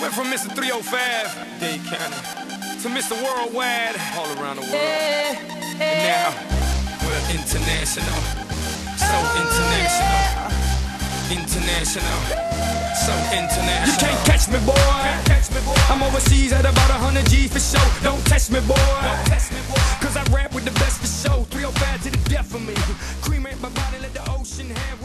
Went from Mr. 305, Dade County, to Mr. Worldwide, all around the world. Hey, hey. now we're international, so oh, international, international, so international. You can't catch me, boy. Catch me, boy. I'm overseas at about 100 G for show. Don't touch me, boy. Don't touch me, boy. Cause I rap with the best for show. 305 to the death for me. Cremate my body, let the ocean have